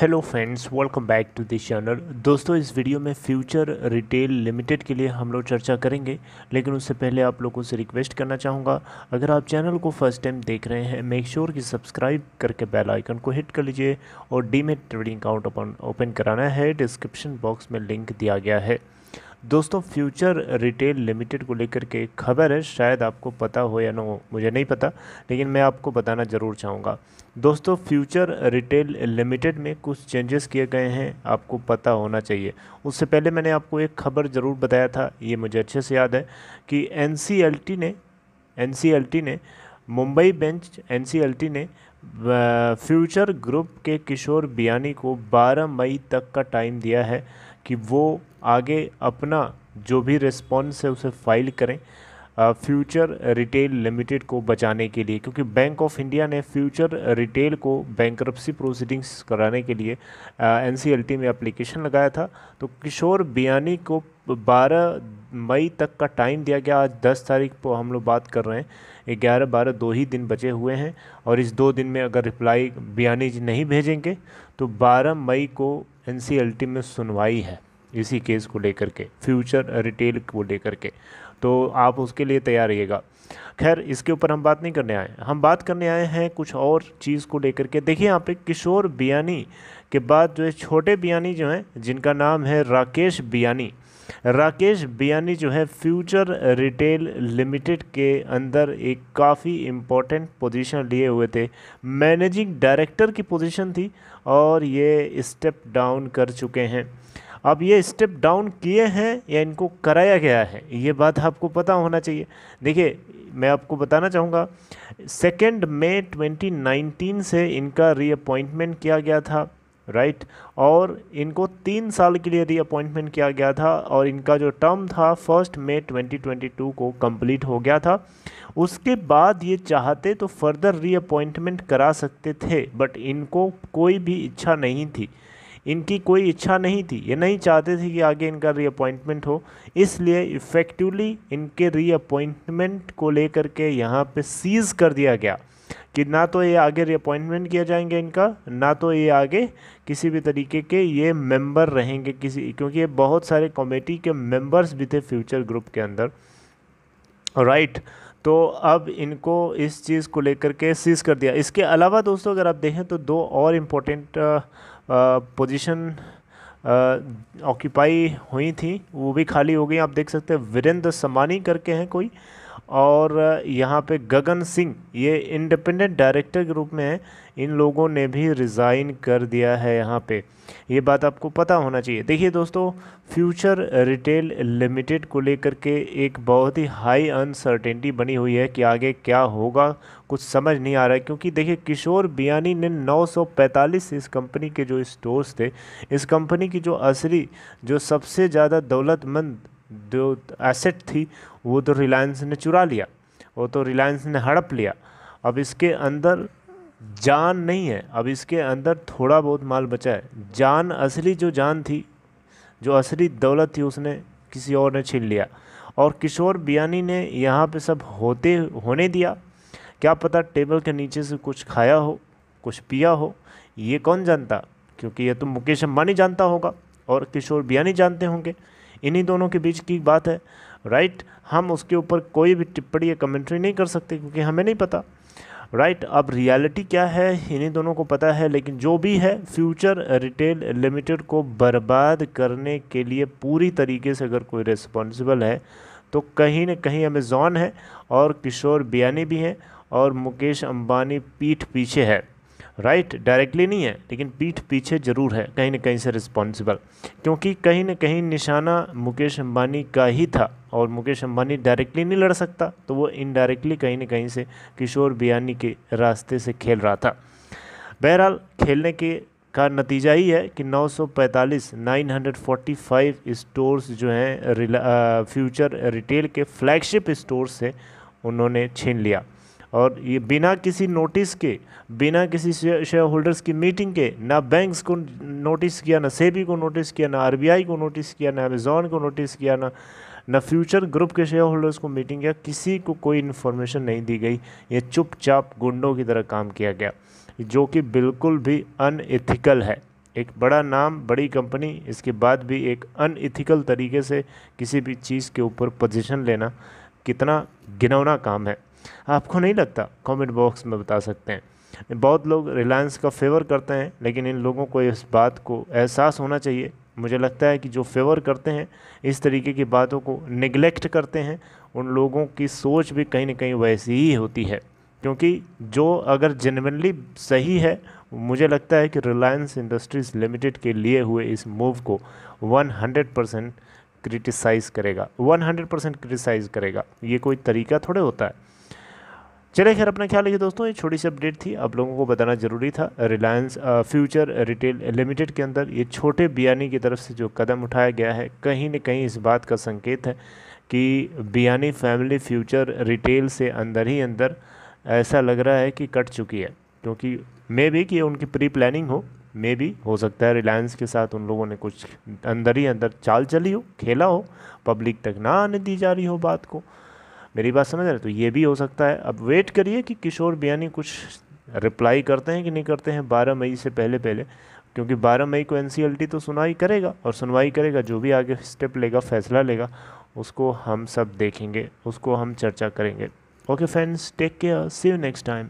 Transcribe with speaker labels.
Speaker 1: Hello friends welcome back to this channel दोस्तों, इस video में फ्यूचर रिटेल लिमिटेड के लिए हम लोग चर्चा करेंगे, लेकिन उससे पहले आप लोगों से रिक्वेस्ट करना चाहूँगा, अगर आप चैनल को फ़र्स्ट टाइम देख रहे हैं मेक श्योर कि सब्सक्राइब करके बेल आइकन को हिट कर लीजिए और डीमेट ट्रेडिंग अकाउंट ओपन कराना है डिस्क्रिप्शन बॉक्स में लिंक दिया गया है। दोस्तों फ्यूचर रिटेल लिमिटेड को लेकर के खबर है, शायद आपको पता हो या ना हो, मुझे नहीं पता, लेकिन मैं आपको बताना ज़रूर चाहूँगा। दोस्तों फ्यूचर रिटेल लिमिटेड में कुछ चेंजेस किए गए हैं, आपको पता होना चाहिए। उससे पहले मैंने आपको एक खबर ज़रूर बताया था, ये मुझे अच्छे से याद है, कि एनसीएलटी ने एनसीएलटी ने मुंबई बेंच एनसीएलटी ने फ्यूचर ग्रुप के किशोर बियानी को 12 मई तक का टाइम दिया है कि वो आगे अपना जो भी रिस्पॉन्स है उसे फ़ाइल करें। फ्यूचर रिटेल लिमिटेड को बचाने के लिए, क्योंकि बैंक ऑफ़ इंडिया ने फ्यूचर रिटेल को बैंक्रप्सी प्रोसीडिंग्स कराने के लिए एनसीएलटी में एप्लीकेशन लगाया था। तो किशोर बियानी को 12 मई तक का टाइम दिया गया। आज 10 तारीख को हम लोग बात कर रहे हैं। ग्यारह बारह दो ही दिन बचे हुए हैं, और इस दो दिन में अगर रिप्लाई बियानी जी नहीं भेजेंगे तो 12 मई को एनसीएलटी में सुनवाई है, इसी केस को लेकर के, फ्यूचर रिटेल को लेकर के। तो आप उसके लिए तैयार रहिएगा। खैर, इसके ऊपर हम बात नहीं करने आए। हम बात करने आए हैं कुछ और चीज़ को लेकर के। देखिए, यहाँ पे किशोर बियानी के बाद जो है, छोटे बियानी जो हैं, जिनका नाम है राकेश बियानी। राकेश बियानी जो है, फ्यूचर रिटेल लिमिटेड के अंदर एक काफ़ी इम्पोर्टेंट पोजीशन लिए हुए थे। मैनेजिंग डायरेक्टर की पोजीशन थी और ये स्टेप डाउन कर चुके हैं। अब ये स्टेप डाउन किए हैं या इनको कराया गया है, ये बात आपको पता होना चाहिए। देखिए, मैं आपको बताना चाहूँगा सेकेंड मई 2019 से इनका रीअपॉइंटमेंट किया गया था राइट right? और इनको तीन साल के लिए रीअपॉइंटमेंट किया गया था और इनका जो टर्म था फ़र्स्ट मई 2022 को कंप्लीट हो गया था। उसके बाद ये चाहते तो फर्दर रीअपॉइंटमेंट करा सकते थे बट इनको कोई भी इच्छा नहीं थी। इनकी कोई इच्छा नहीं थी। ये नहीं चाहते थे कि आगे इनका रीअपॉइंटमेंट हो। इसलिए इफ़ेक्टिवली इनके रीअपॉइंटमेंट को लेकर के यहाँ पे सीज़ कर दिया गया कि ना तो ये आगे रीअपॉइंटमेंट किया जाएँगे इनका ना तो ये आगे किसी भी तरीके के ये मेंबर रहेंगे किसी क्योंकि ये बहुत सारे कमेटी के मेंबर्स भी थे फ्यूचर ग्रुप के अंदर। राइट right, तो अब इनको इस चीज़ को लेकर के सीज़ कर दिया। इसके अलावा दोस्तों, अगर आप देखें तो दो और इम्पोर्टेंट पोजीशन ऑक्यूपाई हुई थी। वो भी खाली हो गई। आप देख सकते हैं, वीरेंद्र समानी करके हैं कोई। और यहाँ पे गगन सिंह, ये इंडिपेंडेंट डायरेक्टर के रूप में है, इन लोगों ने भी रिज़ाइन कर दिया है यहाँ पे। ये बात आपको पता होना चाहिए। देखिए दोस्तों फ्यूचर रिटेल लिमिटेड को लेकर के एक बहुत ही हाई अनसर्टेनिटी बनी हुई है कि आगे क्या होगा। कुछ समझ नहीं आ रहा है क्योंकि देखिए, किशोर बियानी ने 945 इस कंपनी के जो स्टोर्स थे, इस कंपनी की जो असली, जो सबसे ज़्यादा दौलतमंद जो एसेट थी, वो तो रिलायंस ने चुरा लिया, वो तो रिलायंस ने हड़प लिया। अब इसके अंदर जान नहीं है, अब इसके अंदर थोड़ा बहुत माल बचा है। जान, असली जो जान थी, जो असली दौलत थी, उसने किसी और ने छीन लिया। और किशोर बियानी ने यहाँ पे सब होते, होने दिया। क्या पता टेबल के नीचे से कुछ खाया हो, कुछ पिया हो। ये कौन जानता? क्योंकि ये तो मुकेश अम्बानी जानता होगा, और किशोर बियानी जानते होंगे। इन्हीं दोनों के बीच की बात है राइट हम उसके ऊपर कोई भी टिप्पणी या कमेंट्री नहीं कर सकते क्योंकि हमें नहीं पता। राइट अब रियलिटी क्या है, इन्हीं दोनों को पता है, लेकिन जो भी है फ्यूचर रिटेल लिमिटेड को बर्बाद करने के लिए पूरी तरीके से अगर कोई रिस्पॉन्सिबल है तो कहीं ना कहीं अमेज़ॉन है और किशोर बियानी भी हैं और मुकेश अंबानी पीठ पीछे है। राइट डायरेक्टली नहीं है, लेकिन पीठ पीछे ज़रूर है, कहीं ना कहीं से रिस्पॉन्सिबल क्योंकि कहीं ना कहीं निशाना मुकेश अंबानी का ही था, और मुकेश अंबानी डायरेक्टली नहीं लड़ सकता तो वो इनडायरेक्टली कहीं ना कहीं से किशोर बियानी के रास्ते से खेल रहा था. बहरहाल, खेलने के का नतीजा ही है कि 945 945 स्टोर्स जो हैं फ्यूचर रिटेल के फ्लैगशिप स्टोर्स से उन्होंने छीन लिया. और ये बिना किसी नोटिस के, बिना किसी शेयर होल्डर्स की मीटिंग के, ना बैंक्स को नोटिस किया, ना सेबी को नोटिस किया, ना आरबीआई को नोटिस किया, ना अमेज़ॉन को नोटिस किया, ना ना फ्यूचर ग्रुप के शेयर होल्डर्स को मीटिंग किया किसी को कोई इन्फॉर्मेशन नहीं दी गई। ये चुपचाप गुंडों की तरह काम किया गया, जो कि बिल्कुल भी अनएथिकल है। एक बड़ा नाम, बड़ी कंपनी इसके बाद भी एक अनइथिकल तरीके से किसी भी चीज़ के ऊपर पोजीशन लेना कितना गिनौना काम है। आपको नहीं लगता? कमेंट बॉक्स में बता सकते हैं। बहुत लोग रिलायंस का फेवर करते हैं, लेकिन इन लोगों को इस बात को एहसास होना चाहिए। मुझे लगता है कि जो फेवर करते हैं, इस तरीके की बातों को निगलेक्ट करते हैं। उन लोगों की सोच भी कहीं ना कहीं वैसी ही होती है। क्योंकि जो अगर जेनवनली सही है, मुझे लगता है कि रिलायंस इंडस्ट्रीज़ लिमिटेड के लिए हुए इस मूव को 100 परसेंट क्रिटिसाइज़ करेगा। 100 परसेंट क्रिटिसाइज़ करेगा। ये कोई तरीका थोड़े होता है? चलिए खैर, अपना ख्याल रखिए दोस्तों, ये छोटी सी अपडेट थी। आप लोगों को बताना ज़रूरी था रिलायंस फ्यूचर रिटेल लिमिटेड के अंदर ये छोटे बियानी की तरफ़ से जो कदम उठाया गया है, कहीं न कहीं इस बात का संकेत है कि बियानी फैमिली फ्यूचर रिटेल से अंदर ही अंदर ऐसा लग रहा है कि कट चुकी है। क्योंकि मे भी कि उनकी प्री प्लानिंग हो मे भी हो सकता है रिलायंस के साथ उन लोगों ने कुछ अंदर ही अंदर चाल चली हो, खेला हो पब्लिक तक ना आने दी जा रही हो बात को। मेरी बात समझ रहे तो ये भी हो सकता है। अब वेट करिए कि किशोर बियानी कुछ रिप्लाई करते हैं कि नहीं करते हैं बारह मई से पहले पहले। क्योंकि बारह मई को एन तो सुनवाई करेगा और सुनवाई करेगा, जो भी आगे स्टेप लेगा, फैसला लेगा, उसको हम सब देखेंगे, उसको हम चर्चा करेंगे। Okay friends take care see you next time